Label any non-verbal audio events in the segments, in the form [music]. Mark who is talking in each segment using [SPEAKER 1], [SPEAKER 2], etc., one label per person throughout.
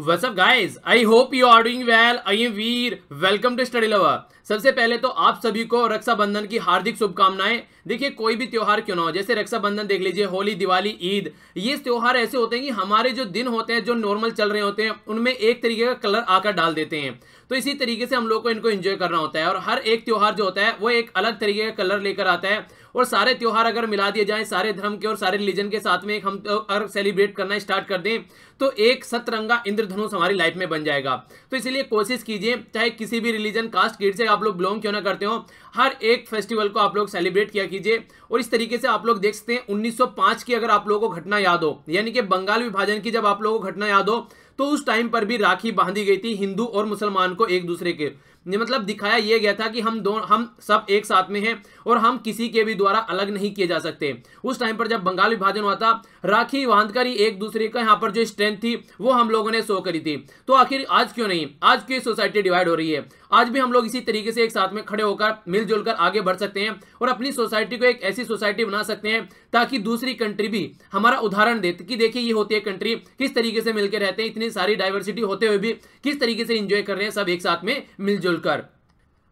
[SPEAKER 1] What's up, guys? I hope you are doing well. I am Veer. Welcome to Study Lover. सबसे पहले तो आप सभी को रक्षाबंधन की हार्दिक शुभकामनाएँ देखिए, कोई भी त्योहार क्यों ना हो जैसे रक्षाबंधन देख लीजिए, होली, दिवाली, ईद ये त्यौहार ऐसे होते हैं कि हमारे जो दिन होते हैं, जो नॉर्मल चल रहे होते हैं, उनमें एक तरीके का कलर आकर डाल देते हैं तो इसी तरीके से हम लोग को इनको एंजॉय करना होता है और हर एक त्यौहार जो होता है, वो एक अलग तरीके का कलर लेकर आता है और सारे त्यौहार अगर मिला दिए जाए, सारे धर्म के और सारे रिलीजन के साथ में हम अगर सेलिब्रेट करना स्टार्ट कर दें तो एक सतरंगा इंद्रधनुष हमारी लाइफ में बन जाएगा। तो इसलिए कोशिश कीजिए, चाहे किसी भी रिलीजन कास्ट किट से आप लोग बिलोंग क्यों ना करते हो, हर एक फेस्टिवल को आप लोग सेलिब्रेट किया कीजिए। और इस तरीके से आप लोग देख सकते हैं 1905 की अगर आप लोगों को घटना याद हो, यानी कि बंगाल विभाजन की जब आप लोगों को घटना याद हो तो उस टाइम पर भी राखी बांधी गई थी हिंदू और मुसलमान को एक दूसरे के। मतलब दिखाया यह गया था कि हम दो, हम सब एक साथ में हैं और हम किसी के भी द्वारा अलग नहीं किए जा सकते। उस टाइम पर जब बंगाल विभाजन हुआ था, राखी बांधकर ही एक दूसरे का यहाँ पर जो स्ट्रेंथ थी, वो हम लोगों ने शो करी थी। तो आखिर आज क्यों नहीं? आज क्यों सोसाइटी डिवाइड हो रही है? आज भी हम लोग इसी तरीके से एक साथ में खड़े होकर, मिलजुल कर आगे बढ़ सकते हैं और अपनी सोसाइटी को एक ऐसी सोसाइटी बना सकते हैं ताकि दूसरी कंट्री भी हमारा उदाहरण दे। कि देखिए ये होती है कंट्री, किस तरीके से मिलकर रहते हैं, इतनी सारी डाइवर्सिटी होते हुए भी किस तरीके से इंजॉय कर रहे हैं सब एक साथ में मिलजुल कर।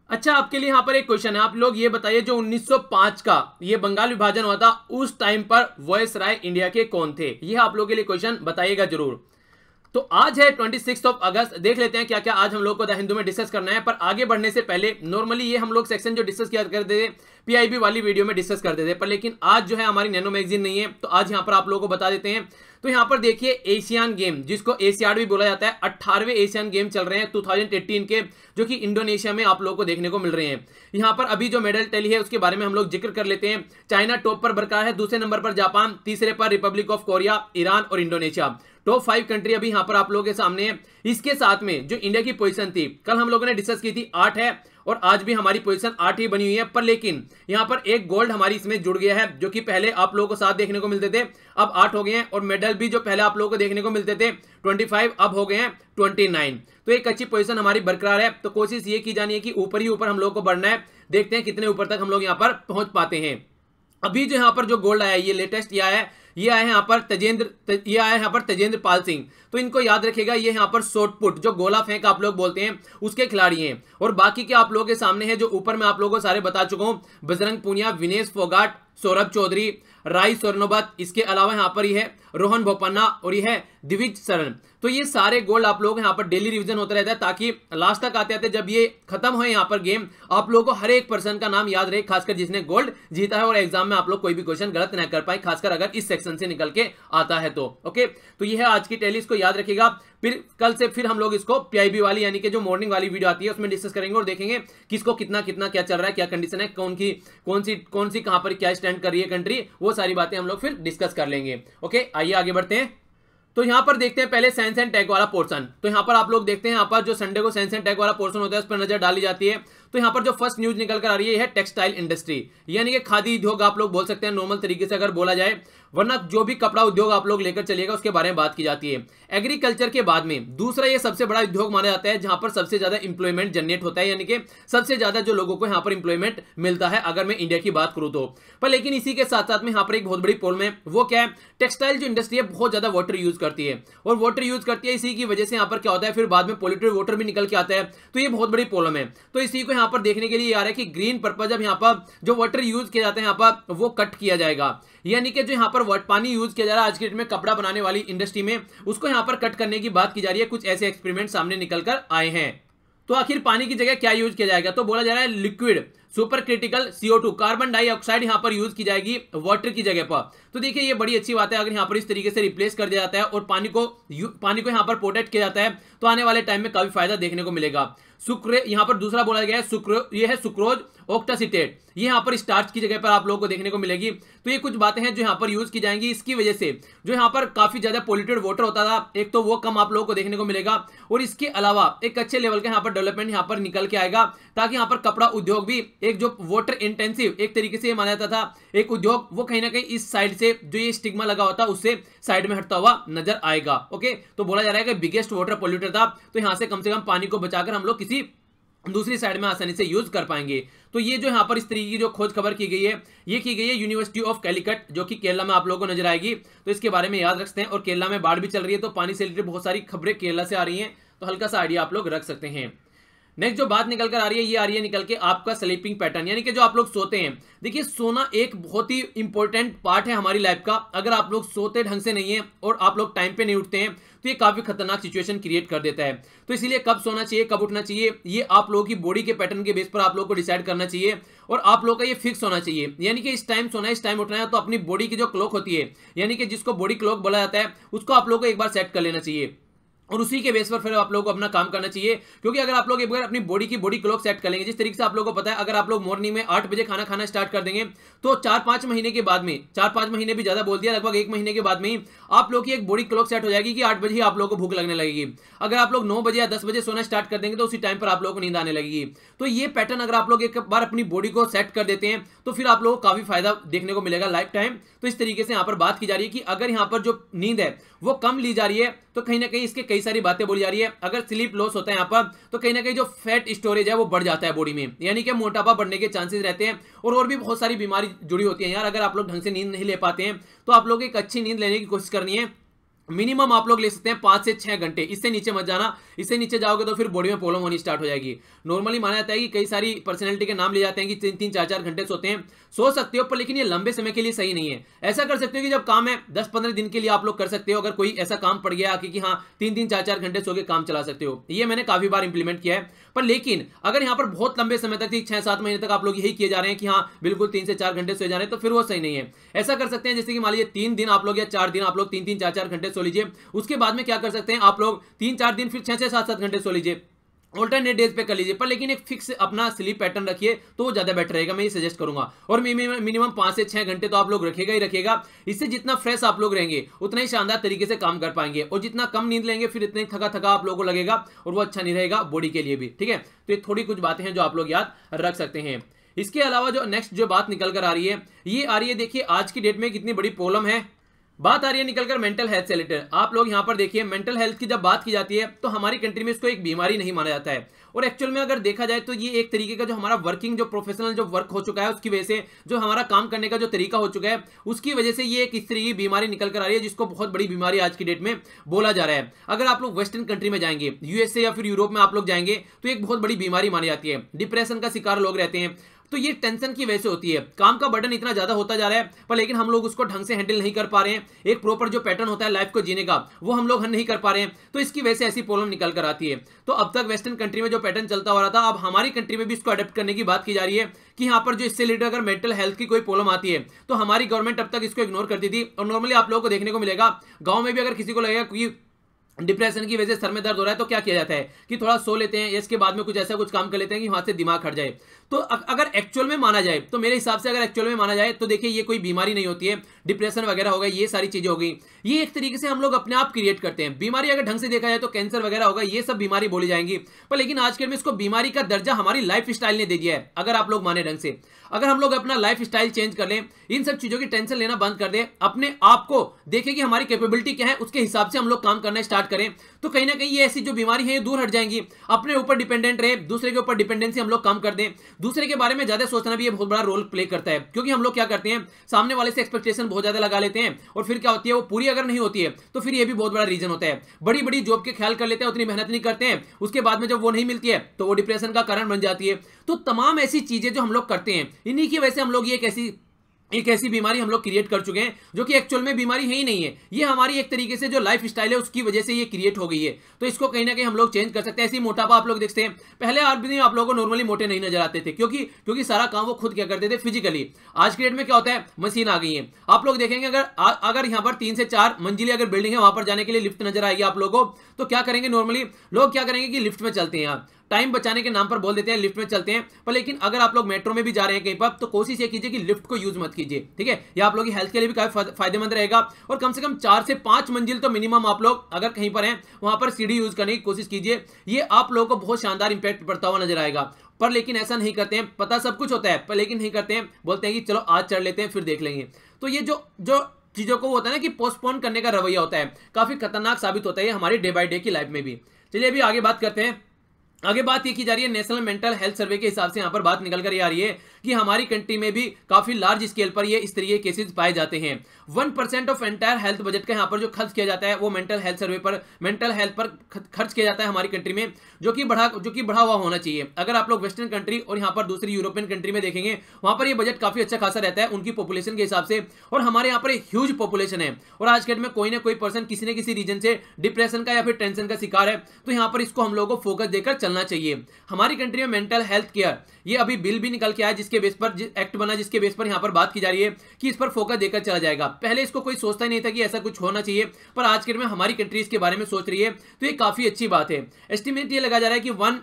[SPEAKER 1] अच्छा आपके लिए यहाँ पर एक क्वेश्चन है। आप लोग ये बताइए, जो 1905 का ये बंगाल विभाजन हुआ था, उस टाइम पर वॉयस राय इंडिया के कौन थे? ये आप लोगों के लिए क्वेश्चन बताइएगा ज़रूर। तो आज है ट्वेंटी सिक्स ऑफ़ अगस्त देख लेते हैं क्या क्या आज हम लोग को द हिंदू में डिस्कस करना है, पर आगे बढ़ने से पहले नॉर्मली ये हम लोग सेक्शन जो डिस्कस किया करते थे पीआईबी वाली वीडियो में डिस्कस करते थे, पर लेकिन आज जो है हमारी नैनो मैगजीन नहीं है तो आज यहाँ पर आप लोगों को बता देते हैं। तो यहाँ पर देखिए एशियन गेम जिसको एशियाड भी बोला जाता है, अट्ठारहवें एशियन गेम चल रहे हैं 2018 के, जो कि इंडोनेशिया में आप लोगों को देखने को मिल रहे हैं। यहाँ पर अभी जो मेडल टैली है, उसके बारे में हम लोग ज़िक्र कर लेते हैं। चाइना टॉप पर बरकरार है, दूसरे नंबर पर जापान, तीसरे पर रिपब्लिक ऑफ़ कोरिया ईरान और इंडोनेशिया टॉप फाइव कंट्री अभी यहाँ पर आप लोगों के सामने है। इसके साथ में जो इंडिया की पोजीशन थी, कल हम लोगों ने डिस्कस की थी, आठ है, और आज भी हमारी पोजीशन आठ ही बनी हुई है। पर लेकिन यहाँ पर एक गोल्ड हमारी इसमें जुड़ गया है, जो कि पहले आप लोगों को सात देखने को मिलते थे। अब आठ हो गए हैं, और मेडल भी जो पहले आप लोगों को देखने को मिलते थे ट्वेंटी फाइव अब हो गए हैं ट्वेंटी नाइन तो एक अच्छी पोजीशन हमारी बरकरार है। तो कोशिश ये की जानी है कि ऊपर ही ऊपर हम लोग को बढ़ना है। देखते हैं कितने ऊपर तक हम लोग यहाँ पर पहुँच पाते हैं। अभी जो यहाँ पर जो गोल्ड आया ये लेटेस्ट ये आया है ये आए यहाँ पर तजेंद्र ये आए यहाँ पर तजेंद्र पाल सिंह। तो इनको याद रखेगा ये यहाँ पर शॉर्ट पुट जो गोला फेंक आप लोग बोलते हैं, उसके खिलाड़ी हैं। और बाकी के आप लोगों के सामने है, जो ऊपर मैं आप लोगों को सारे बता चुका हूँ, बजरंग पुनिया, विनेश फोगाट, सौरभ चौधरी, राय स्वर्णोबत इसके अलावा यहाँ पर यह है रोहन भोपन्ना और यह है दिविज शरण। तो ये सारे गोल्ड आप लोग यहाँ पर डेली रिविजन होता रहता है ताकि लास्ट तक आते आते जब ये खत्म हो यहाँ पर गेम आप लोगों को हर एक पर्सन का नाम याद रहे, खासकर जिसने गोल्ड जीता है और एग्ज़ाम में आप लोग कोई भी क्वेश्चन गलत न कर पाए, खासकर अगर इस सेक्शन से निकल के आता है तो ओके तो ये है आज की टेली इसको याद रखिएगा। फिर कल से फिर हम लोग इसको पीआईबी वाली, यानी कि जो मॉर्निंग वाली वीडियो आती है, उसमें डिस्कस करेंगे और देखेंगे किसको कितना कितना क्या चल रहा है, क्या कंडीशन है, कौन की कौन सी कौन सी कहाँ पर क्या स्टैंड कर रही है कंट्री वो सारी बातें हम लोग फिर डिस्कस कर लेंगे ओके आइए आगे बढ़ते हैं। तो यहाँ पर देखते हैं पहले सेंस एंड टैग वाला पोर्सन तो यहाँ पर आप लोग देखते हैं, यहाँ पर जो संडे को सेंस एंड टैग वाला पोर्सन होता है, उस पर नज़र डाली जाती है। तो यहाँ पर जो फ़र्स्ट न्यूज़ निकल कर आ रही है टेक्सटाइल इंडस्ट्री यानी कि खादी उद्योग आप लोग बोल सकते हैं नॉर्मल तरीके से अगर बोला जाए वरना जो भी कपड़ा उद्योग आप लोग लेकर चलिएगा, उसके बारे में बात की जाती है। एग्रीकल्चर के बाद में, दूसरा ये सबसे बड़ा उद्योग माना जाता है, जहाँ पर सबसे ज़्यादा इंप्लॉयमेंट जनरेट होता है, यानी कि सबसे ज़्यादा जो लोगों को यहाँ पर इंप्लॉयमेंट मिलता है, अगर मैं इंडिया की बात करूँ तो। पर लेकिन इसी के साथ साथ में यहाँ पर एक बहुत बड़ी प्रॉब्लम है, वो क्या है? टेक्सटाइल जो इंडस्ट्री है, बहुत ज़्यादा वाटर यूज़ करती है। और वाटर यूज़ करती है इसी की वजह से यहाँ पर क्या होता है, फिर बाद में पोल्यूटेड वाटर भी निकल के आता है। तो ये बहुत बड़ी प्रॉब्लम है। तो इसी को यहाँ पर देखने के लिए आ रहा है कि ग्रीन पर्पज अब यहाँ पर जो वाटर यूज़ किया जाता है, यहाँ पर वो कट किया जाएगा। यानी कि जो यहाँ पर पानी यूज़ किया जा रहा है, आज के डेट में कपड़ा बनाने वाली इंडस्ट्री में, उसको यहाँ पर कट करने की बात की जा रही है, कुछ ऐसे एक्सपेरिमेंट सामने निकल कर आए हैं। तो आखिर पानी की जगह क्या यूज़ किया जाएगा? तो बोला जा रहा है liquid super critical CO two carbon dioxide यहाँ पर यूज़ की जाएगी वाटर की जगह पर तो देखिए ये बड़ी अच्छी बात है अगर यहाँ पर इस तरीके से रिप्लेस कर दिया जाता है और पानी को पानी को यहाँ पर प्रोटेक्ट किया जाता है तो आने वाले टाइम में काफ़ी फ़ायदा देखने को मिलेगा शुक्र यहाँ पर दूसरा बोला गया है शुक्र ये है सुक्रोज ऑक्टासिटेट ये यहाँ पर स्टार्च की जगह पर आप लोगों को देखने को मिलेगी तो ये कुछ बातें हैं जो यहाँ पर यूज़ की जाएँगी इसकी वजह से जो यहाँ पर काफ़ी ज़्यादा पोल्यूटेड वाटर होता था एक तो वो कम आप लोगों को देखने को मिलेगा और इसके अलावा एक अच्छे लेवल का यहाँ पर डेवलपमेंट यहाँ पर निकल के आएगा ताकि यहाँ पर कपड़ा उद्योग भी एक जो वाटर इंटेंसिव एक तरीके से माना जाता था, एक उद्योग, वो कहीं ना कहीं इस साइड से जो ये स्टिग्मा लगा होता, उससे साइड में हटता हुआ नज़र आएगा ओके तो बोला जा रहा है कि बिगेस्ट वाटर पोल्यूटर था तो यहाँ से कम से कम पानी को बचाकर हम लोग किसी दूसरी साइड में आसानी से यूज़ कर पाएँगे। तो ये जो यहाँ पर इस तरीके की जो खोज खबर की गई है, ये की गई है यूनिवर्सिटी ऑफ़ कैलिकट जो कि केरला में आप लोगों को नज़र आएगी। तो इसके बारे में याद रखते हैं, और केरला में बाढ़ भी चल रही है तो पानी से रिलेटेड बहुत सारी खबरें केरला से आ रही हैं तो हल्का सा आइडिया आप लोग रख सकते हैं। नेक्स्ट जो बात निकल कर आ रही है, ये आ रही है निकल के आपका स्लीपिंग पैटर्न यानी कि जो आप लोग सोते हैं। देखिए, सोना एक बहुत ही इंपॉर्टेंट पार्ट है हमारी लाइफ का। अगर आप लोग सोते ढंग से नहीं है और आप लोग टाइम पे नहीं उठते हैं तो ये काफ़ी खतरनाक सिचुएशन क्रिएट कर देता है। तो इसीलिए कब सोना चाहिए, कब उठना चाहिए, ये आप लोगों की बॉडी के पैटर्न के बेस पर आप लोग को डिसाइड करना चाहिए और आप लोग का ये फिक्स होना चाहिए। यानी कि इस टाइम सोना, इस टाइम उठना है तो अपनी बॉडी की जो क्लॉक होती है, यानी कि जिसको बॉडी क्लॉक बोला जाता है, उसको आप लोग को एक बार सेट कर लेना चाहिए। और उसी के बेस पर फिर आप लोगों को अपना काम करना चाहिए, क्योंकि अगर आप लोग एक बार अपनी बॉडी की बॉडी क्लॉक सेट कर लेंगे, जिस तरीके से आप लोगों को पता है, अगर आप लोग मॉर्निंग में आठ बजे खाना खाना स्टार्ट कर देंगे तो चार पाँच महीने के बाद में, चार पाँच महीने भी ज़्यादा बोल दिया, लगभग एक महीने के बाद में ही आप लोग की एक बॉडी क्लॉक सेट हो जाएगी कि आठ बजे ही आप लोग को भूख लगने लगेगी। अगर आप लोग नौ बजे या दस बजे सोना स्टार्ट कर देंगे तो उसी टाइम पर आप लोग को नींद आने लगेगी। तो ये पैटर्न अगर आप लोग एक बार अपनी बॉडी को सेट कर देते हैं तो फिर आप लोगों को काफ़ी फ़ायदा देखने को मिलेगा लाइफ टाइम तो इस तरीके से यहाँ पर बात की जा रही है कि अगर यहाँ पर जो नींद है, वो कम ली जा रही है तो कहीं ना कहीं इसके कई सारी बातें बोली जा रही है। अगर स्लीप लॉस होता है यहाँ पर तो कहीं ना कहीं जो फैट स्टोरेज है वो बढ़ जाता है बॉडी में। यानी कि मोटापा बढ़ने के चांसेस रहते हैं और और भी बहुत सारी बीमारी जुड़ी होती है यार। अगर आप लोग ढंग से नींद नहीं ले पाते हैं तो आप लोग एक अच्छी नींद लेने की कोशिश करनी है। मिनिमम आप लोग ले सकते हैं पाँच से छह घंटे। इससे नीचे मत जाना। इससे नीचे जाओगे तो फिर बॉडी में प्रॉब्लम होनी स्टार्ट हो जाएगी। नॉर्मली माना जाता है कि कई सारी पर्सनैलिटी के नाम ले जाते हैं कि तीन तीन, चार चार घंटे सोते हैं। सो सकते हो, पर लेकिन ये लंबे समय के लिए सही नहीं है। ऐसा कर सकते हो कि जब काम है दस पंद्रह दिन के लिए आप लोग कर सकते हो, अगर कोई ऐसा काम पड़ गया कि हाँ तीन तीन चार चार घंटे सो के काम चला सकते हो। ये मैंने काफ़ी बार इंप्लीमेंट किया है। पर लेकिन, अगर यहाँ पर बहुत लंबे समय तक छह सात महीने तक आप लोग यही किए जा रहे हैं कि हाँ बिल्कुल तीन से चार घंटे सो जा रहे हैं तो फिर वो सही नहीं है। ऐसा कर सकते हैं, जैसे कि मान लीजिए तीन दिन आप लोग या चार दिन आप लोग तीन तीन चार चार घंटे सो लीजिए। उसके बाद में क्या कर सकते हैं, आप लोग तीन चार दिन फिर छह से सात सात घंटे सो लीजिए। ऑल्टरनेट डेज़ पे कर लीजिए, पर लेकिन एक फिक्स अपना स्लीप पैटर्न रखिए तो वो ज़्यादा बेटर रहेगा, मैं ये सजेस्ट करूँगा। और मिनिमम पाँच से छह घंटे तो आप लोग रखेगा ही रखेगा। इससे जितना फ्रेश आप लोग रहेंगे, उतना ही शानदार तरीके से काम कर पाएँगे। और जितना कम नींद लेंगे, फिर इतना ही थका थका आप लोगों को लगेगा, और वो अच्छा नहीं रहेगा बॉडी के लिए भी, ठीक है? तो ये थोड़ी कुछ बातें हैं जो आप लोग याद रख सकते हैं। इसके अलावा जो नेक्स्ट जो बात निकल कर आ रही है, ये आ रही है, देखिए, आज की डेट में कितनी बड़ी प्रॉब्लम है। बात आ रही है निकलकर मेंटल हेल्थ से रिलेटेड आप लोग यहाँ पर देखिए मेंटल हेल्थ की जब बात की जाती है तो हमारी कंट्री में इसको एक बीमारी नहीं माना जाता है। और एक्चुअल में अगर देखा जाए तो ये एक तरीके का जो हमारा वर्किंग जो प्रोफेशनल जो वर्क हो चुका है, उसकी वजह से, जो हमारा काम करने का जो तरीका हो चुका है, उसकी वजह से ये एक इस तरीके की बीमारी निकल कर आ रही है, जिसको बहुत बड़ी बीमारी आज की डेट में बोला जा रहा है। अगर आप लोग वेस्टर्न कंट्री में जाएँगे यूएसए या फिर यूरोप में आप लोग जाएँगे तो एक बहुत बड़ी बीमारी मानी जाती है। डिप्रेशन का शिकार लोग रहते हैं। तो ये टेंशन की वजह से होती है। काम का बर्डन इतना ज़्यादा होता जा रहा है, पर लेकिन हम लोग उसको ढंग से हैंडल नहीं कर पा रहे हैं। एक प्रॉपर जो पैटर्न होता है लाइफ को जीने का, वो हम लोग नहीं कर पा रहे हैं। तो इसकी वजह से ऐसी प्रॉब्लम निकल कर आती है। तो अब तक वेस्टर्न कंट्री में जो पैटर्न चलता हो रहा था, अब हमारी कंट्री में भी इसको अडेप्ट करने की बात की जा रही है कि यहाँ पर जो इससे रिलेटेड अगर मेंटल हेल्थ की कोई प्रॉब्लम आती है तो हमारी गवर्नमेंट अब तक इसको इग्नोर करती थी। और नॉर्मली आप लोगों को देखने को मिलेगा, गाँव में भी अगर किसी को लगेगा क्योंकि डिप्रेशन की वजह से सर में दर्द हो रहा है तो क्या किया जाता है कि थोड़ा सो लेते हैं इसके बाद में कुछ ऐसा कुछ काम कर लेते हैं कि वहाँ से दिमाग हट जाए। तो अगर एक्चुअल में माना जाए तो मेरे हिसाब से अगर एक्चुअल में माना जाए तो देखिए ये कोई बीमारी नहीं होती है डिप्रेशन वगैरह हो गई ये सारी चीज़ें हो गई। ये एक तरीके से हम लोग अपने आप क्रिएट करते हैं। बीमारी अगर ढंग से देखा जाए तो कैंसर वगैरह होगा, ये सब बीमारी बोली जाएँगी। पर लेकिन आजकल में इसको बीमारी का दर्जा हमारी लाइफ स्टाइल ने दे दिया है, अगर आप लोग माने ढंग से। अगर हम लोग अपना लाइफ स्टाइल चेंज कर लें, इन सब चीज़ों की टेंशन लेना बंद कर दें, अपने आप को देखें कि हमारी कैपेबिलिटी क्या है, उसके हिसाब से हम लोग काम करना स्टार्ट करें तो कहीं ना कहीं ये ऐसी जो बीमारी है, ये दूर हट जाएँगी। अपने ऊपर डिपेंडेंट रहे, दूसरे के ऊपर डिपेंडेंसी हम लोग कम कर दें। दूसरे के बारे में ज़्यादा सोचना भी ये बहुत बड़ा रोल प्ले करता है। क्योंकि हम लोग क्या करते हैं, सामने वाले से एक्सपेक्टेशन बहुत ज़्यादा लगा लेते हैं और फिर क्या होती है, वो पूरी अगर नहीं होती है तो फिर ये भी बहुत बड़ा रीजन होता है। बड़ी बड़ी जॉब के ख्याल कर लेते हैं, उतनी मेहनत नहीं करते हैं, उसके बाद में जब वो नहीं मिलती है तो वो डिप्रेशन का कारण बन जाती है। तो तमाम ऐसी चीज़ें जो हम लोग करते हैं, इन्हीं की वजह से हम लोग ये एक ऐसी एक ऐसी बीमारी हम लोग क्रिएट कर चुके हैं, जो कि एक्चुअल में बीमारी है ही नहीं है। ये हमारी एक तरीके से जो लाइफ स्टाइल है, उसकी वजह से ये क्रिएट हो गई है। तो इसको कहीं ना कहीं हम लोग चेंज कर सकते हैं। ऐसी मोटापा आप लोग देखते हैं। पहले भी आप लोगों को नॉर्मली मोटे नहीं नज़र आते थे, क्योंकि क्योंकि सारा काम वो खुद क्या करते थे? फिजिकली आज के डेट में क्या होता है? मशीन आ गई है। आप लोग देखेंगे, अगर अगर यहाँ पर तीन से चार मंजिली अगर बिल्डिंग है, वहाँ पर जाने के लिए लिफ्ट नज़र आएगी आप लोगों को तो क्या करेंगे नॉर्मली लोग क्या करेंगे कि लिफ्ट में चलते हैं यहाँ। टाइम बचाने के नाम पर बोल देते हैं, लिफ्ट में चलते हैं। पर लेकिन अगर आप लोग मेट्रो में भी जा रहे हैं कहीं पर तो कोशिश ये कीजिए कि लिफ्ट को यूज़ मत कीजिए, ठीक है? या आप लोग की हेल्थ के लिए भी काफ़ी फ़ायदेमंद रहेगा। और कम से कम चार से पाँच मंजिल तो मिनिमम आप लोग अगर कहीं पर हैं, वहाँ पर सीढ़ी यूज़ करने की कोशिश कीजिए। ये आप लोगों को बहुत शानदार इंपैक्ट पड़ता हुआ नज़र आएगा। पर लेकिन ऐसा नहीं करते हैं। पता सब कुछ होता है, पर लेकिन नहीं करते हैं। बोलते हैं कि चलो आज चढ़ लेते हैं, फिर देख लेंगे। तो ये जो जो चीज़ों को होता है ना कि पोस्टपोन करने का रवैया होता है। काफ़ी खतरनाक साबित होता है हमारी डे बाय डे की लाइफ में भी। चलिए अभी आगे बात करते हैं। आगे बात ये की जा रही है नेशनल मेंटल हेल्थ सर्वे के हिसाब से यहाँ पर बात निकल कर ये आ रही है कि हमारी कंट्री में भी काफ़ी लार्ज स्केल पर ये इस तरीके के केसेस पाए जाते हैं। One percent of entire health budget का यहाँ पर जो खर्च किया जाता है, वो मेंटल हेल्थ सर्वे पर मेंटल हेल्थ पर खर्च किया जाता है हमारी कंट्री में, जो कि बढ़ा, जो कि बढ़ा हुआ होना चाहिए। अगर आप लोग वेस्टर्न कंट्री और यहाँ पर दूसरी यूरोपियन कंट्री में देखेंगे, वहाँ पर ये बजट काफ़ी अच्छा खासा रहता है उनकी पॉपुलेशन के हिसाब से और हमारे यहाँ पर ह्यूज पॉपुलेशन है। और आज के डेट में कोई ना कोई पर्सन किसी न किसी रीजन से डिप्रेशन का या फिर टेंशन का शिकार है तो यहाँ पर इसको हम लोगों को फोकस देकर चलना चाहिए। हमारी कंट्री में मेंटल हेल्थ केयर ये अभी बिल भी निकल के आया जिसके बेस पर एक्ट बना, जिसके बेस पर यहाँ पर बात की जा रही है कि इस पर फोकस देकर चला जाएगा। पहले इसको कोई सोचता ही नहीं था कि ऐसा कुछ होना चाहिए, पर आज के में हमारी कंट्रीज़ के बारे में सोच रही है तो ये काफ़ी अच्छी बात है। एस्टिमेट ये लगा जा रहा है कि वन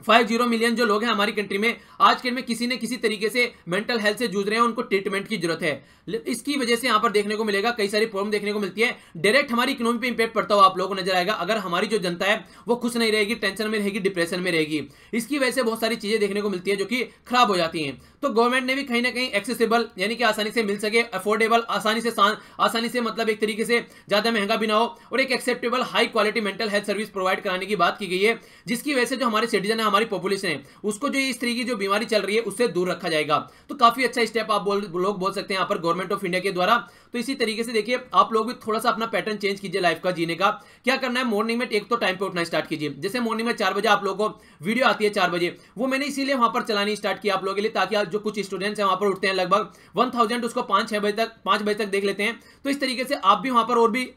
[SPEAKER 1] फाइव ज़ीरो मिलियन जो लोग हैं हमारी कंट्री में, आज के में किसी न किसी तरीके से मेंटल हेल्थ से जूझ रहे हैं, उनको ट्रीटमेंट की ज़रूरत है। इसकी वजह से यहाँ पर देखने को मिलेगा, कई सारी प्रॉब्लम देखने को मिलती है। डायरेक्ट हमारी इकोनॉमी पे इंपैक्ट पड़ता हुआ आप लोगों को नज़र आएगा। अगर हमारी जो जनता है, वो खुश नहीं रहेगी टेंशन में रहेगी डिप्रेशन में रहेगी। इसकी वजह से बहुत सारी चीज़ें देखने को मिलती है जो कि खराब हो जाती हैं। तो गवर्नमेंट ने भी कहीं ना कहीं एक्सेसिबल यानी कि आसानी से मिल सके अफोर्डेबल आसानी से आसानी से मतलब एक तरीके से ज़्यादा महँगा भी ना हो, और एक acceptable high quality mental health service provide कराने की बात की गई है, जिसकी वजह से जो हमारे सिटीजन हमारी पॉपुलेशन है। उसको जो इस तरीके की जो बीमारी चल रही है, उससे दूर रखा जाएगा। तो काफ़ी अच्छा स्टेप आप बोल, लोग बोल सकते हैं यहाँ पर गवर्नमेंट ऑफ़ इंडिया के द्वारा। तो इसी तरीके से देखिए, आप लोग भी थोड़ा सा अपना पैटर्न चेंज कीजिए लाइफ का, जीने का। क्या करना है? मॉर्निंग में एक तो टाइम पे उठना स्टार्ट कीजिए। जैसे मॉर्निंग में चार बजे आप लोगों को वीडियो आती है चार बजे। वो मैंने इसीलिए वहाँ पर चलानी स्टार्ट किया आप लोगों के लिए, ताकि जो कुछ स्टूडेंट्स हैं वहाँ पर उठते हैं लगभग वन उसको पाँच, छह बजे तक, पाँच बजे तक देख लेते हैं। तो इस तरीके से आप भी वहाँ पर और भी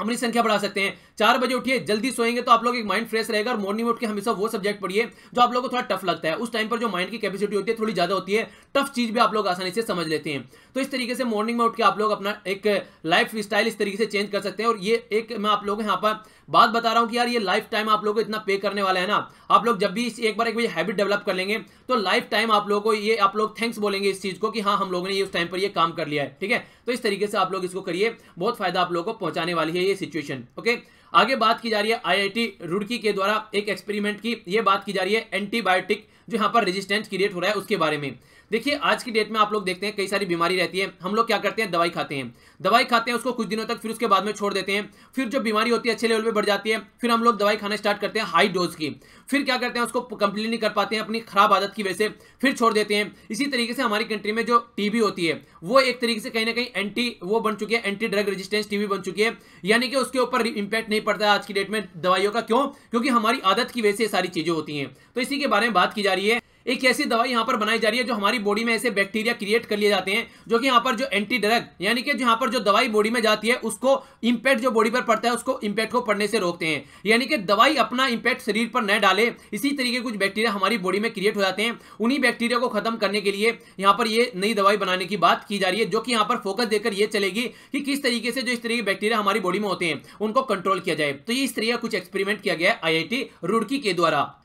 [SPEAKER 1] अपनी संख्या बढ़ा सकते हैं। चार बजे उठिए, जल्दी सोएँगे तो आप लोग एक माइंड फ्रेश रहेगा और मॉर्निंग में उठ के हमेशा वो सब्जेक्ट पढ़िए जो आप लोगों को थोड़ा टफ लगता है। उस टाइम पर जो माइंड की कैपेसिटी होती है, थोड़ी ज़्यादा होती है टफ चीज़ भी आप लोग आसानी से समझ लेते हैं। तो इस तरीके से मॉर्निंग में उठ के आप लोग अपना एक लाइफ स्टाइल इस तरीके से चेंज कर सकते हैं और ये एक मैं आप लोग यहाँ पर बात बता रहा हूँ कि यार, ये लाइफ टाइम आप लोगों को इतना पे करने वाला है ना। आप लोग जब भी इस एक बार एक हैबिट डेवलप कर लेंगे तो लाइफ टाइम आप लोगों को ये आप लोग थैंक्स बोलेंगे इस चीज़ को कि हाँ हम लोगों ने ये उस टाइम पर ये काम कर लिया है, ठीक है? तो इस तरीके से आप लोग इसको करिए, बहुत फ़ायदा आप लोगों को पहुँचाने वाली है ये सिचुएशन ओके आगे बात की जा रही है आईआईटी रुड़की के द्वारा एक एक्सपेरिमेंट की, ये बात की जा रही है एंटीबायोटिक जो यहाँ पर रेजिस्टेंस क्रिएट हो रहा है उसके बारे में। देखिए, आज की डेट में आप लोग देखते हैं, कई सारी बीमारी रहती है। हम लोग क्या करते हैं? दवाई खाते हैं। दवाई खाते हैं, उसको कुछ दिनों तक फिर उसके बाद में छोड़ देते हैं। फिर जो बीमारी होती है, अच्छे लेवल पे बढ़ जाती है, फिर हम लोग दवाई खाना स्टार्ट करते हैं हाई डोज की। फिर क्या करते हैं, उसको कंप्लीट नहीं कर पाते हैं, अपनी खराब आदत की वजह से फिर छोड़ देते हैं। इसी तरीके से हमारी कंट्री में जो टीबी होती है, वो एक तरीके से कहीं ना कहीं एंटी वो बन चुकी है एंटी ड्रग रेजिस्टेंस टीबी बन चुकी है। यानी कि उसके ऊपर इंपैक्ट नहीं पड़ता आज की डेट में दवाइयों का। क्यों? क्योंकि हमारी आदत की वजह से सारी चीज़ें होती हैं। तो इसी के बारे में बात की जा रही है। एक ऐसी दवाई यहाँ पर बनाई जा रही है जो हमारी बॉडी में ऐसे बैक्टीरिया क्रिएट कर लिए जाते हैं, जो कि यहाँ पर जो एंटी ड्रग यानी कि यहाँ पर जो दवाई बॉडी में जाती है, उसको इंपैक्ट जो बॉडी पर पड़ता है, उसको इंपैक्ट को पड़ने से रोकते हैं। यानी कि दवाई अपना इंपैक्ट शरीर पर न डाले, इसी तरीके कुछ बैक्टीरिया हमारी बॉडी में क्रिएट हो जाते हैं। उन्हीं बैक्टीरिया को खत्म करने के लिए यहाँ पर ये नई दवाई बनाने की बात की जा रही है, जो कि यहाँ पर फोकस देकर ये चलेगी कि किस तरीके से जो इस तरीके बैक्टीरिया हमारी बॉडी में होते हैं, उनको कंट्रोल किया जाए। तो ये इस तरीके कुछ एक्सपेरिमेंट किया गया है आईआईटी रुड़की के द्वारा।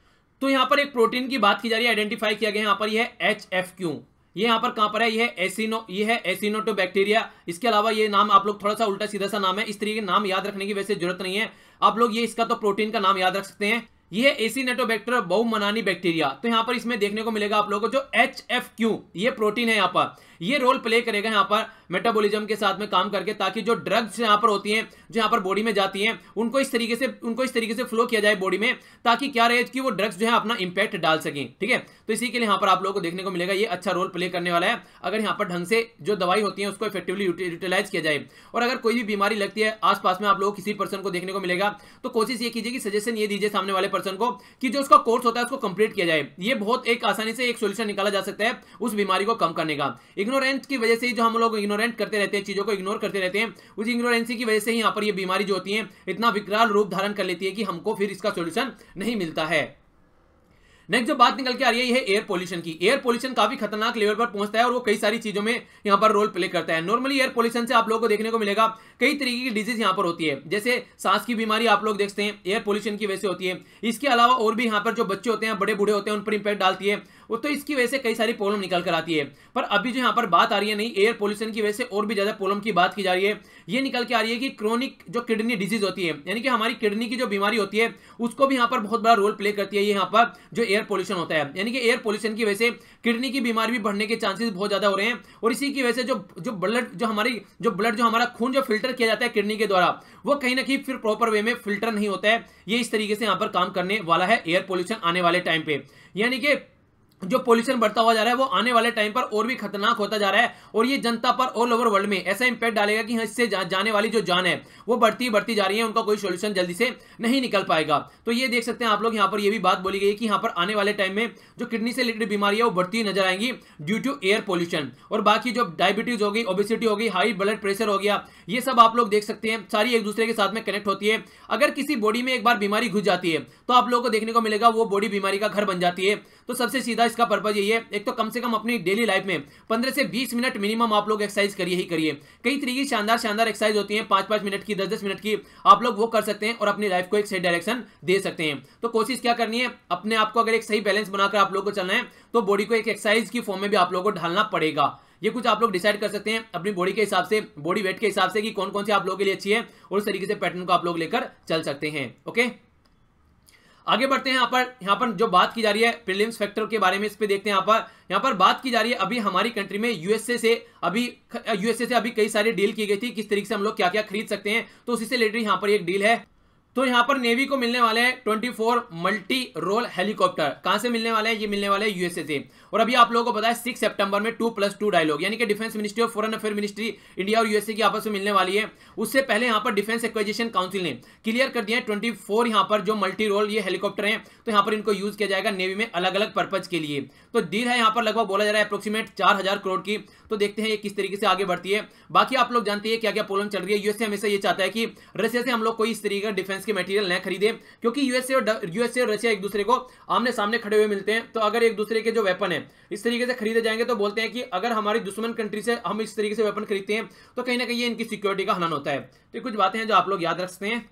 [SPEAKER 1] तो यहाँ पर एक प्रोटीन की बात की जा रही है आइडेंटिफाई किया गया यहाँ पर, यह एच एफ़ क्यू ये यहाँ पर कहाँ पर है? यह एसिनो ये है एसिनोटो बैक्टीरिया इसके अलावा ये नाम आप लोग थोड़ा सा उल्टा सीधा सा नाम है। इस तरीके के नाम याद रखने की वैसे ज़रूरत नहीं है। आप लोग ये इसका तो प्रोटीन का नाम याद रख सकते हैं। ये एसिनेटोबैक्टर बहुमनानी बैक्टीरिया तो यहाँ पर इसमें देखने को मिलेगा आप लोगों को जो एच एफ़ क्यू ये प्रोटीन है यहाँ पर। ये रोल प्ले करेगा यहाँ पर मेटाबॉलिज्म के साथ में काम करके ताकि जो ड्रग्स यहाँ पर होती हैं, जो यहाँ पर बॉडी में जाती हैं, उनको इस तरीके से, उनको इस तरीके से फ्लो किया जाए बॉडी में ताकि क्या रहे कि वो ड्रग्स जो है अपना इंपैक्ट डाल सकें, ठीक है? तो इसी के लिए यहाँ पर आप लोगों को देखने को मिलेगा ये अच्छा रोल प्ले करने वाला है। अगर यहाँ पर ढंग से जो दवाई होती है उसको इफेक्टिवली यूटिलाइज किया जाए और अगर कोई भी बीमारी लगती है, आसपास में आप लोग किसी पर्सन को देखने को मिलेगा तो कोशिश ये कीजिए कि सजेशन ये दीजिए सामने वाले पर्सन को कि जो उसका कोर्स होता है उसको कंप्लीट किया जाए। ये बहुत एक आसानी से एक सोल्यूशन निकाला जा सकता है उस बीमारी को कम करने का। इग्नोरेंस की वजह से ही जो हम लोग इग्नोरेंट करते रहते हैं, चीज़ों को इग्नोर करते रहते हैं, उस इग्नोरेंसी की वजह से ही यहाँ पर ये बीमारी जो होती है, इतना विकराल रूप धारण कर लेती है कि हमको फिर इसका सोल्यूशन नहीं मिलता है। नेक्स्ट जो बात निकल के आ रही है, ये एयर पोल्यूशन की। एयर पोल्यूशन काफ़ी खतरनाक लेवल पर पहुँचता है और वो कई सारी चीज़ों में यहाँ पर रोल प्ले करता है। नॉर्मली एयर पोल्यूशन से आप लोगों को देखने को मिलेगा, कई तरीके की डिज़ीज़ यहाँ पर होती है। जैसे सांस की बीमारी आप लोग देखते हैं एयर पोल्यूशन की वजह से होती है। इसके अलावा और भी यहाँ पर जो बच्चे होते हैं, बड़े बूढ़े होते हैं, उन पर इंपैक्ट डालती है। वो तो इसकी वजह से कई सारी प्रॉब्लम निकल कर आती है। पर अभी जो यहाँ पर बात आ रही है, नहीं एयर पोल्यूशन की वजह से और भी ज़्यादा प्रॉब्लम की बात की जा रही है, ये निकल के आ रही है कि क्रोनिक जो किडनी डिज़ीज़ होती है, यानी कि हमारी किडनी की जो बीमारी होती है, उसको भी यहाँ पर बहुत बड़ा रोल प्ले करती है यहाँ पर जो एयर पोल्यूशन होता है। यानी कि एयर पोल्यूशन की वजह से किडनी की बीमारी भी बढ़ने के चांसेस बहुत ज़्यादा हो रहे हैं और इसी की वजह से जो जो ब्लड जो हमारी, जो ब्लड जो हमारा खून जो फ़िल्टर किया जाता है किडनी के द्वारा, वो कहीं ना कहीं फिर प्रॉपर वे में फ़िल्टर नहीं होता है। ये इस तरीके से यहाँ पर काम करने वाला है एयर पोल्यूशन आने वाले टाइम पे। यानी कि जो पोल्यूशन बढ़ता हुआ जा रहा है वो आने वाले टाइम पर और भी खतरनाक होता जा रहा है और ये जनता पर ऑल ओवर वर्ल्ड में ऐसा इंपैक्ट डालेगा कि इससे जा, जाने वाली जो जान है वो बढ़ती बढ़ती जा रही है उनका कोई सोल्यूशन जल्दी से नहीं निकल पाएगा। तो ये देख सकते हैं आप लोग यहाँ पर ये भी बात बोली गई है कि यहाँ पर आने वाले टाइम में जो किडनी से रिलेटेड बीमारी है वो बढ़ती नज़र आएँगी ड्यू टू एयर पोल्यूशन और बाकी जो डायबिटीज़ हो गई ओबिसिटी हो गई हाई ब्लड प्रेशर हो गया ये सब आप लोग देख सकते हैं सारी एक दूसरे के साथ में कनेक्ट होती है। अगर किसी बॉडी में एक बार बीमारी घुस जाती है तो आप लोगों को देखने को मिलेगा वो बॉडी बीमारी का घर बन जाती है। तो सबसे सीधा इसका पर्पज यही है। एक तो कम से कम अपनी डेली लाइफ में पंद्रह से बीस मिनट मिनिमम आप लोग एक्सरसाइज करिए ही करिए। कई तरीके की शानदार शानदार एक्सरसाइज होती है। पाँच पाँच मिनट की दस दस मिनट की आप लोग वो कर सकते हैं और अपनी लाइफ को एक सही डायरेक्शन दे सकते हैं। तो कोशिश क्या करनी है? अपने आप को अगर एक सही बैलेंस बनाकर आप लोग को चलना है तो बॉडी को एक एक्सरसाइज की फॉर्म में भी आप लोग को ढालना पड़ेगा। ये कुछ आप लोग डिसाइड कर सकते हैं अपनी बॉडी के हिसाब से बॉडी वेट के हिसाब से कि कौन कौन सी आप लोगों के लिए अच्छी है और उस तरीके से पैटर्न को आप लोग लेकर चल सकते हैं। ओके आगे बढ़ते हैं, यहाँ पर यहाँ पर जो बात की जा रही है प्रिलिम्स फैक्टर के बारे में इस पर देखते हैं, यहाँ पर यहाँ पर बात की जा रही है अभी हमारी कंट्री में यूएसए से अभी यूएसए से अभी कई सारी डील की गई थी, किस तरीके से हम लोग क्या क्या खरीद सकते हैं तो उसी से रिलेटेड यहाँ पर एक डील है तो यहाँ पर नेवी को मिलने वाले हैं 24 मल्टी रोल हेलीकॉप्टर। कहाँ से मिलने वाले हैं? ये मिलने वाले हैं यूएसए से। और अभी आप लोगों को पता है सिक्स सितंबर में टू प्लस टू डायलॉग यानी कि डिफेंस मिनिस्ट्री और फॉरेन अफेयर मिनिस्ट्री इंडिया और यूएसए की आपस में मिलने वाली है। उससे पहले यहाँ पर डिफेंस एक्वाइजेशन काउंसिल ने क्लियर कर दिया है ट्वेंटी फोर यहाँ पर जो मल्टी रोल ये हेलीकॉप्टर है तो यहाँ पर इनको यूज़ किया जाएगा नेवी में अलग अलग पर्पज के लिए। तो डील है यहाँ पर, लगभग बोला जा रहा है अप्रोक्सीमेट चार हज़ार करोड़ की। तो देखते हैं ये किस तरीके से आगे बढ़ती है। बाकी आप लोग जानते हैं क्या क्या प्रॉब्लम चल रही है। यूएसए हमेशा ये चाहता है कि रशिया से हम लोग कोई इस तरीके का डिफेंस के मटेरियल न खरीदे, क्योंकि यूएसए और यूएसए और रशिया एक दूसरे को आमने सामने खड़े हुए मिलते हैं। तो अगर एक दूसरे के जो वेपन है, इस तरीके से खरीदे जाएँगे तो बोलते हैं कि अगर हमारी दुश्मन कंट्री से हम इस तरीके से वेपन खरीदते हैं तो कहीं ना कहीं इनकी सिक्योरिटी का हनन होता है। तो कुछ बातें हैं जो आप लोग याद रखते हैं।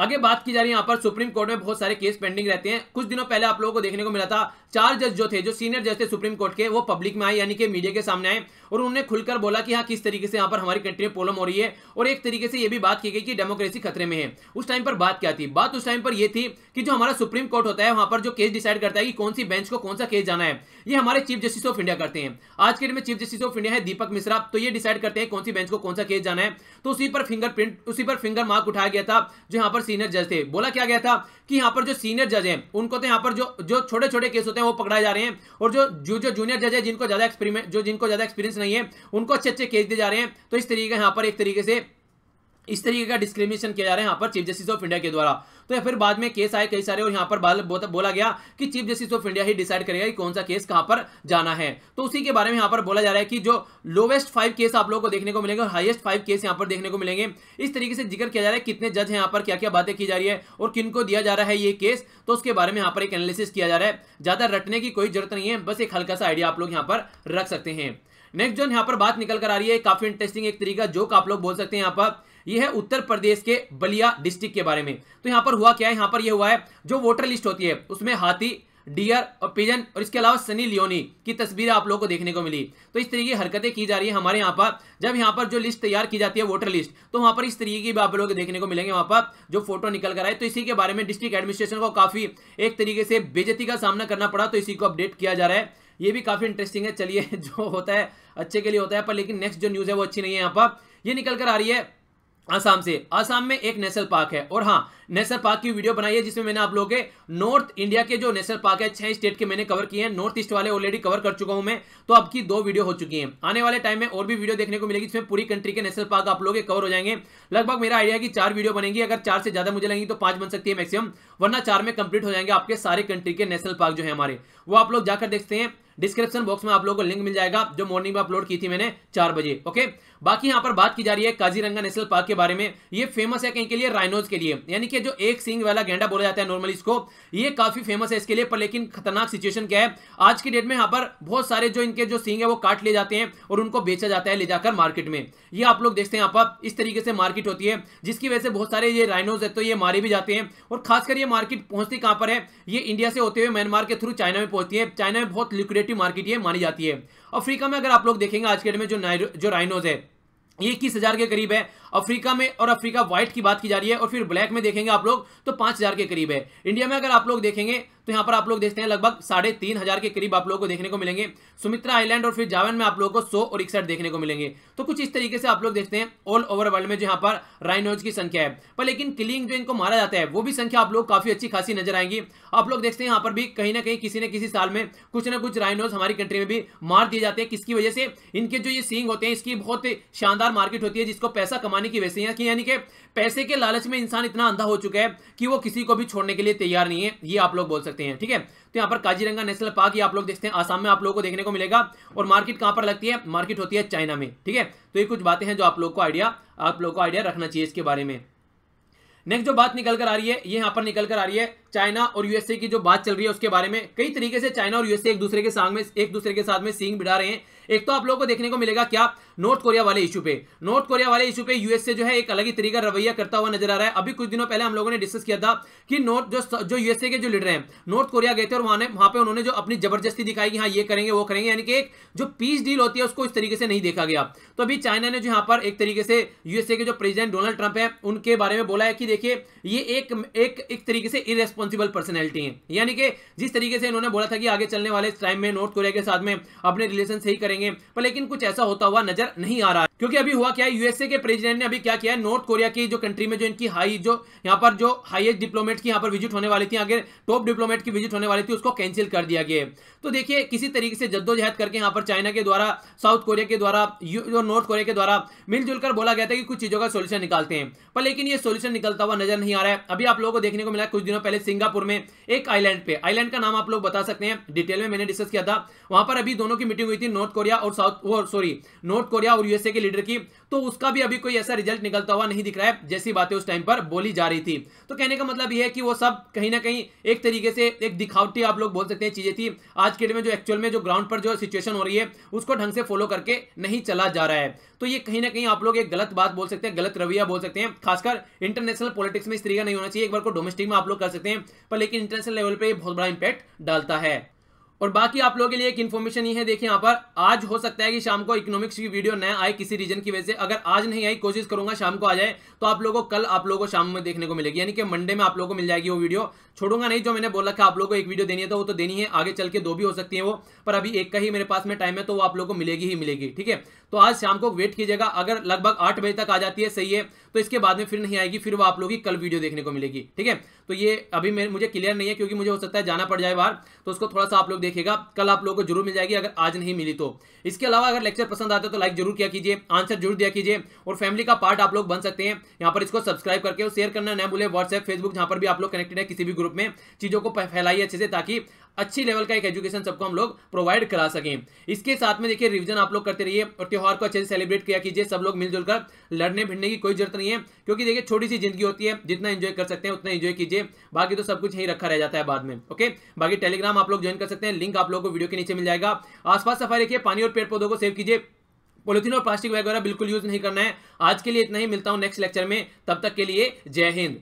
[SPEAKER 1] आगे बात की जा रही है, यहाँ पर सुप्रीम कोर्ट में बहुत सारे केस पेंडिंग रहते हैं। कुछ दिनों पहले आप लोगों को देखने को मिला था, चार जज जो थे, जो सीनियर जज थे सुप्रीम कोर्ट के, वो पब्लिक में आए, यानी कि मीडिया के सामने आए, और उन्होंने खुलकर बोला कि हाँ किस तरीके से यहाँ पर हमारी कंट्री में प्रॉब्लम हो रही है, और एक तरीके से ये भी बात की गई कि डेमोक्रेसी खतरे में है। उस टाइम पर बात क्या थी? बात उस टाइम पर यह थी कि जो हमारा सुप्रीम कोर्ट होता है, वहाँ पर जो केस डिसाइड करता है कि कौन सी बेंच को कौन सा केस जाना है, ये हमारे चीफ जस्टिस ऑफ़ इंडिया करते हैं। आज के डेट में चीफ जस्टिस ऑफ़ इंडिया है दीपक मिश्रा तो ये डिसाइड करते हैं कौन सी बेंच को कौन सा केस जाना है। तो उसी पर फिंगरप्रिंट, उसी पर फिंगर मार्क उठाया गया था, जो यहाँ पर सीनियर जज थे। बोला क्या गया था कि यहाँ पर जो सीनियर जज हैं, उनको तो यहाँ पर जो जो छोटे छोटे केस होते हैं, वो पकड़ाए जा रहे हैं। और जो जो जो जूनियर जज है, जिनको ज़्यादा एक्सपेरिमेंट जो जिनको ज़्यादा एक्सपीरियंस नहीं है, उनको अच्छे अच्छे केस दिए जा रहे हैं। तो इस तरीके यहाँ पर एक तरीके से इस तरीके का डिस्क्रिमिनेशन किया जा रहा है यहाँ पर चीफ जस्टिस ऑफ़ इंडिया के द्वारा। तो या फिर बाद में केस आए, कई सारे और यहाँ पर बोला गया कि चीफ जस्टिस ऑफ़ इंडिया ही डिसाइड करेगा कि कौन सा केस कहाँ पर जाना है। तो उसी के बारे में यहाँ पर बोला जा रहा है कि जो लोवेस्ट फाइव केस आप लोगों को देखने को मिलेंगे और फाइव केस यहाँ पर देखने को मिलेंगे। इस तरीके से ज़िक्र किया जा रहा है कितने जज हैं यहाँ पर क्या क्या बातें की जा रही है और किन को दिया जा रहा है ये केस तो उसके बारे में यहाँ पर एक एनालिसिस किया जा रहा है। ज़्यादा रटने की कोई ज़रूरत नहीं है, बस एक हल्का सा आइडिया आप लोग यहाँ पर रख सकते हैं। नेक्स्ट जो यहाँ पर बात निकल कर आ रही है, काफ़ी इंटरेस्टिंग एक तरीका जोक आप लोग बोल सकते हैं यहाँ पर। यह है उत्तर प्रदेश के बलिया डिस्ट्रिक्ट के बारे में। तो यहाँ पर हुआ क्या है? यहाँ पर यह हुआ है, जो वोटर लिस्ट होती है, उसमें हाथी डियर और पिजन और इसके अलावा सनी लियोनी की तस्वीरें आप लोगों को देखने को मिली। तो इस तरीके की हरकतें की जा रही है हमारे यहाँ पर। जब यहाँ पर जो लिस्ट तैयार की जाती है वोटर लिस्ट तो वहाँ पर इस तरीके की आप लोगों को देखने को मिलेंगे वहाँ पर, जो फ़ोटो निकल कर आए। तो इसी के बारे में डिस्ट्रिक्ट एडमिनिस्ट्रेशन को काफ़ी एक तरीके से बेजती का सामना करना पड़ा तो इसी को अपडेट किया जा रहा है। ये भी काफ़ी इंटरेस्टिंग है, चलिए [laughs] जो होता है, अच्छे के लिए होता है, पर लेकिन नेक्स्ट जो न्यूज़ है वो अच्छी नहीं है यहाँ पर। ये निकल कर आ रही है आसाम से। आसाम में एक नेशनल पार्क है। और हाँ नेशनल पार्क की वीडियो बनाई है जिसमें मैंने आप लोगों के नॉर्थ इंडिया के जो नेशनल पार्क है, छह स्टेट के मैंने कवर किए हैं। नॉर्थ ईस्ट वाले ऑलरेडी कवर कर चुका हूँ मैं। तो अब की दो वीडियो हो चुकी हैं। आने वाले टाइम में और भी वीडियो देखने को मिलेगी जिसमें पूरी कंट्री के नेशनल पार्क आप लोग कवर हो जाएँगे। लगभग मेरा आइडिया की चार वीडियो बनेगी। अगर चार से ज़्यादा मुझे लगेंगी तो पाँच बन सकती है मैक्सिमम वरना चार में कंप्लीट हो जाएँगे आपके सारे कंट्री के नेशनल पार्क जो है हमारे। वो आप लोग जाकर देखते हैं। डिस्क्रिप्शन बॉक्स में आप लोगों को लिंक मिल जाएगा, जो मॉर्निंग में अपलोड की थी मैंने चार बजे ओके बाकी यहाँ पर बात की जा रही है काजीरंगा नेशनल पार्क के बारे में। ये फ़ेमस है कहीं के लिए? राइनोज के लिए। यानी कि जो एक सिंग वाला गेंडा बोला जाता है नॉर्मली इसको, ये काफ़ी फ़ेमस है इसके लिए, पर लेकिन खतरनाक सिचुएशन क्या है? आज की डेट में यहाँ पर बहुत सारे जो इनके जो सिंग है, वो काट लिए जाते हैं और उनको बेचा जाता है ले जाकर मार्केट में। ये आप लोग देखते हैं यहाँ पर, इस तरीके से मार्केट होती है, जिसकी वजह से बहुत सारे ये राइनोज है तो ये मारे भी जाते हैं। और खासकर ये मार्केट पहुँचती कहाँ पर है? ये इंडिया से होते हुए म्यांमार के थ्रू चाइना में पहुँचती है। चाइना में बहुत लिक्विडेटिव मार्केट ये मानी जाती है। अफ्रीका में अगर आप लोग देखेंगे आज के डेट में जो जो राइनोज है, ये इक्कीस हज़ार के करीब है। अफ्रीका में और अफ्रीका व्हाइट की बात की जा रही है और फिर ब्लैक में देखेंगे आप लोग तो पाँच हज़ार के करीब है। इंडिया में अगर आप लोग देखेंगे तो यहाँ पर आप लोग देखते हैं लगभग साढ़े तीन हज़ार के करीब आप लोगों को देखने को मिलेंगे। सुमित्रा आइलैंड और फिर जावन में आप लोगों को सौ और इकसठ देखने को मिलेंगे। तो कुछ इस तरीके से आप लोग देखते हैं ऑल ओवर वर्ल्ड में जहाँ पर राइनोज की संख्या है। पर लेकिन किलिंग जो इनको मारा जाता है, वो भी संख्या आप लोग काफ़ी अच्छी खासी नज़र आएँगी। आप लोग देखते हैं यहाँ पर भी कहीं ना कहीं किसी न किसी साल में कुछ ना कुछ राइनोज हमारी कंट्री में भी मार दिए जाते हैं, किसकी वजह से? इनके जो ये सींग होते हैं, इसकी बहुत शानदार मार्केट होती है, जिसको पैसा कमाने की वजह से यानी कि पैसे के लालच में इंसान इतना अंधा हो चुका है कि वो किसी को भी छोड़ने के लिए तैयार नहीं है, ये आप लोग बोल सकते हैं, ठीक है? तो यहाँ पर काजीरंगा नेशनल पार्क ये आप लोग देखते हैं, आसाम में आप लोगों को देखने को मिलेगा और मार्केट कहाँ पर लगती है? मार्केट होती है चाइना में, ठीक है? तो ये कुछ बातें हैं जो आप लोग को आइडिया, आप लोग को आइडिया रखना चाहिए इसके बारे में। नेक्स्ट जो बात निकल कर आ रही है, ये यहाँ पर निकल कर आ रही है चाइना और यूएसए की जो बात चल रही है उसके बारे में। कई तरीके से चाइना और यूएसए एक दूसरे के साथ में, एक दूसरे के साथ में सींग बिड़ा रहे हैं। एक तो आप लोगों को देखने को मिलेगा क्या? नॉर्थ कोरिया वाले इशू पे। नॉर्थ कोरिया वाले इशू पे यूएस से जो है, एक अलग ही तरीका रवैया करता हुआ नज़र आ रहा है। अभी कुछ दिनों पहले हम लोगों ने डिस्कस किया था कि नॉर्थ जो जो यूएसए के जो लीडर हैं, नॉर्थ कोरिया गए थे और वहाँ वहाँ पे उन्होंने जो अपनी ज़बरदस्ती दिखाई कि हाँ ये करेंगे, वो करेंगे, यानी कि एक जो पीस डील होती है, उसको इस तरीके से नहीं देखा गया। तो अभी चाइना ने जो यहाँ पर एक तरीके से यूएसए के जो प्रेसिडेंट डोनाल्ड ट्रंप है, उनके बारे में बोला है कि देखिए, ये एक एक एक तरीके से इरेस्पॉन्सिबल पर्सनैलिटी है। यानी कि जिस तरीके से इन्होंने बोला था कि आगे चलने वाले टाइम में नॉर्थ कोरिया के साथ में अपने रिलेशन सही करेंगे, पर लेकिन कुछ ऐसा होता हुआ नज़र नहीं आ रहा। है क्योंकि अभी हुआ क्या है यूएसए के प्रेसिडेंट ने अभी क्या किया है नॉर्थ कोरिया की जो कंट्री में जो इनकी हाई जो यहाँ पर जो हाईएस्ट डिप्लोमेट की यहाँ पर विज़िट होने वाली थी, आगे टॉप डिप्लोमेट की विज़िट होने वाली थी, उसको कैंसिल कर दिया गया तो देखिए, किसी तरीके से जद्दोजहद करके यहाँ पर चाइना के द्वारा साउथ कोरिया के द्वारा नॉर्थ कोरिया के द्वारा मिलजुल कर बोला गया था कि कुछ चीज़ों का सोल्यूशन निकालते हैं। पर लेकिन ये सोल्यूशन निकलता हुआ नज़र नहीं आ रहा है। अभी आप लोगों को देखने को मिला कुछ दिनों पहले सिंगापुर में एक आइलैंड पे। आइलैंड का नाम आप लोग बता सकते हैं डिटेल में मैंने डिस्कस किया था। वहाँ पर अभी दोनों की मीटिंग हुई थी नॉर्थ कोरिया और साउथ सॉरी नॉर्थ कोरिया और यूएसए के लीडर की तो उसका भी अभी कोई ऐसा रिज़ल्ट निकलता हुआ नहीं दिख रहा है, जैसी बातें उस टाइम पर बोली जा रही थी। तो कहने का मतलब यह है कि वो सब कहीं ना कहीं एक तरीके से एक दिखावटी आप लोग बोल सकते हैं चीज़ें थी। आज के डेट में जो एक्चुअल में जो ग्राउंड पर जो सिचुएशन हो रही है, उसको ढंग से फॉलो करके नहीं चला जा रहा है। तो ये कहीं ना कहीं आप लोग एक गलत बात बोल सकते हैं, गलत रवैया बोल सकते हैं। खासकर इंटरनेशनल पॉलिटिक्स में इस तरीका नहीं होना चाहिए, एक बार को डोमेस्टिक में आप लोग कर सकते हैं, पर लेकिन इंटरनेशनल लेवल पर बहुत बड़ा इंपैक्ट डालता है। और बाकी आप लोगों के लिए एक इन्फॉर्मेशन ये है, देखिए यहाँ पर, आज हो सकता है कि शाम को इकोनॉमिक्स की वीडियो न आए किसी रीजन की वजह से। अगर आज नहीं आई, कोशिश करूँगा शाम को आ जाए तो आप लोगों को कल आप लोगों को शाम में देखने को मिलेगी। यानी कि मंडे में आप लोगों को मिल जाएगी वो वीडियो छोड़ूँगा नहीं, जो मैंने बोला था आप लोगों को एक वीडियो देनी है तो वो तो देनी है। आगे चल के दो भी हो सकती है वो, पर अभी एक का ही मेरे पास में टाइम है तो वो आप लोगों को मिलेगी ही मिलेगी, ठीक है? तो आज शाम को वेट कीजिएगा। अगर लगभग आठ बजे तक आ जाती है, सही है। तो इसके बाद में फिर नहीं आएगी, फिर वो आप लोगों की कल वीडियो देखने को मिलेगी। ठीक है? तो ये अभी मुझे क्लियर नहीं है, क्योंकि मुझे हो सकता है जाना पड़ जाए बाहर। तो उसको थोड़ा सा आप लोग देखेगा कल आप लोगों को ज़रूर मिल जाएगी, अगर आज नहीं मिली तो। इसके अलावा अगर लेक्चर पसंद आता है तो लाइक ज़रूर किया कीजिए। आंसर ज़रूर दिया कीजिए। और फैमिली का पार्ट आप लोग बन सकते हैं। यहाँ पर इसको सब्सक्राइब करके और शेयर करना न भूले। व्हाट्सएप फेसबुक जहाँ पर भी आप लोग कनेक्टेड है किसी भी ग्रुप में। चीज़ों को फैलाइए अच्छे से, ताकि अच्छी लेवल का एक एजुकेशन सबको हम लोग प्रोवाइड करा सकें। इसके साथ में देखिए रिविजन आप लोग करते रहिए और त्योहार को अच्छे से सेलिब्रेट किया कीजिए। सब लोग मिलजुल कर लड़ने भिड़ने की कोई ज़रूरत नहीं है, क्योंकि देखिए, छोटी सी ज़िंदगी होती है, जितना एंजॉय कर सकते हैं, उतना एंजॉय कीजिए। बाकी तो सब कुछ यही रखा रह जाता है बाद में ओके बाकी टेलीग्राम आप लोग ज्वाइन कर सकते हैं लिंक आप लोग को वीडियो के नीचे मिल जाएगा। आसपास सफ़ाई रखिए पानी और पेड़ पौधों को सेव कीजिए। पॉलिथीन और प्लास्टिक वगैरह बिल्कुल यूज़ नहीं करना है। आज के लिए इतना ही, मिलता हूँ नेक्स्ट लेक्चर में, तब तक के लिए जय हिंद।